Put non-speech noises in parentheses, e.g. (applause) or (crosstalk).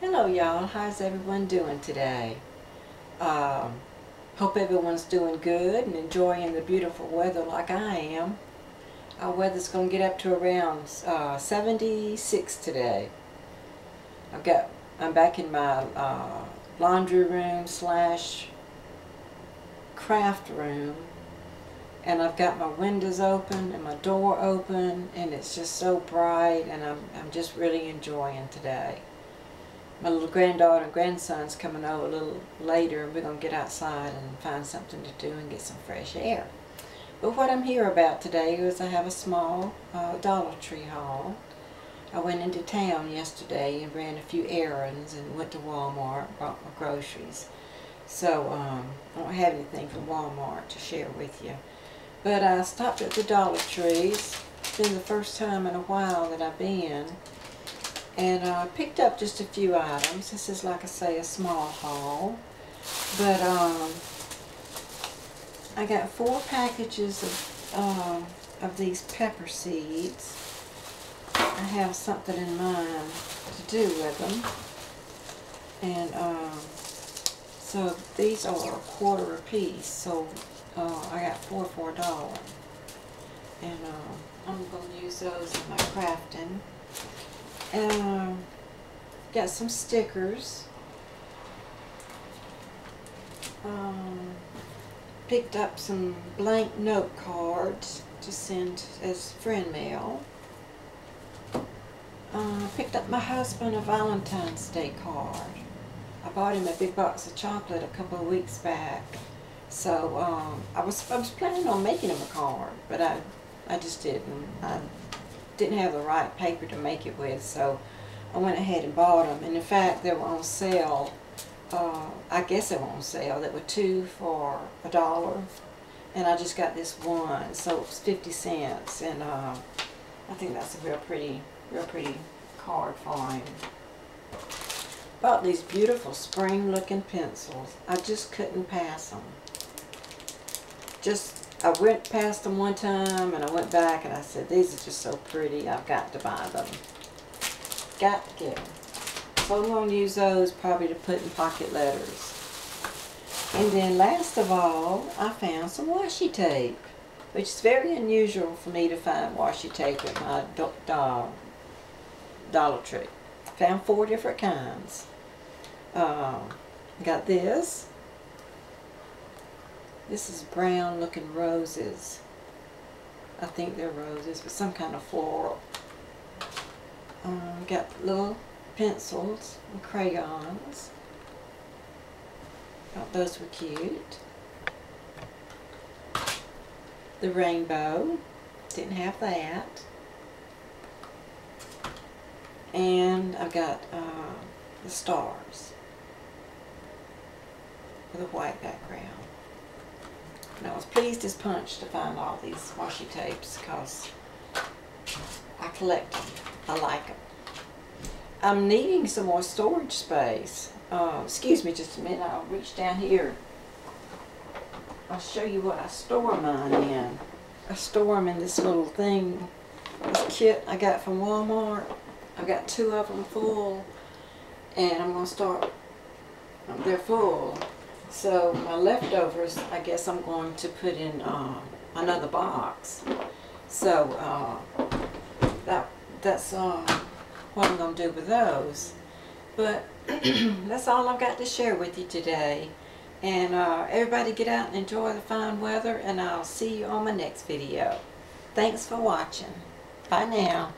Hello y'all, how's everyone doing today? Um, hope everyone's doing good and enjoying the beautiful weather like I am. Our weather's going to get up to around uh, 76 today. I've got, I'm back in my uh, laundry room slash craft room and I've got my windows open and my door open and it's just so bright and I'm, I'm just really enjoying today my little granddaughter and grandson's coming over a little later and we're going to get outside and find something to do and get some fresh air. But what I'm here about today is I have a small uh, Dollar Tree haul. I went into town yesterday and ran a few errands and went to Walmart, bought my groceries. So um, I don't have anything from Walmart to share with you. But I stopped at the Dollar Trees. It's been the first time in a while that I've been and I uh, picked up just a few items. This is, like I say, a small haul. But um, I got four packages of, uh, of these pepper seeds. I have something in mind to do with them. And um, so these are a quarter a piece. So uh, I got four for a dollar. And uh, I'm going to use those in my crafting. Um, got some stickers. Um, picked up some blank note cards to send as friend mail. Uh, picked up my husband a Valentine's Day card. I bought him a big box of chocolate a couple of weeks back. So um, I was I was planning on making him a card, but I I just didn't. I didn't have the right paper to make it with, so I went ahead and bought them. And in fact, they were on sale. Uh, I guess they were on sale. They were two for a dollar, and I just got this one, so it was 50 cents. And uh, I think that's a real pretty, real pretty card for him. Bought these beautiful spring-looking pencils. I just couldn't pass them. Just I went past them one time and I went back and I said, these are just so pretty, I've got to buy them. Got to get them. So I'm going to use those probably to put in pocket letters. And then last of all, I found some washi tape, which is very unusual for me to find washi tape at my do do Dollar Tree. Found four different kinds. Um, got this. This is brown looking roses. I think they're roses, but some kind of floral. Um, got little pencils and crayons. Thought those were cute. The rainbow. Didn't have that. And I've got uh, the stars with a white background. And I was pleased as punch to find all these washi tapes because I collect them. I like them. I'm needing some more storage space. Uh, excuse me just a minute. I'll reach down here. I'll show you what I store mine in. I store them in this little thing, this kit I got from Walmart. I've got two of them full, and I'm going to start, they're full. So my leftovers, I guess I'm going to put in uh, another box. So uh, that that's uh, what I'm going to do with those. But (clears throat) that's all I've got to share with you today. And uh, everybody get out and enjoy the fine weather and I'll see you on my next video. Thanks for watching. Bye now.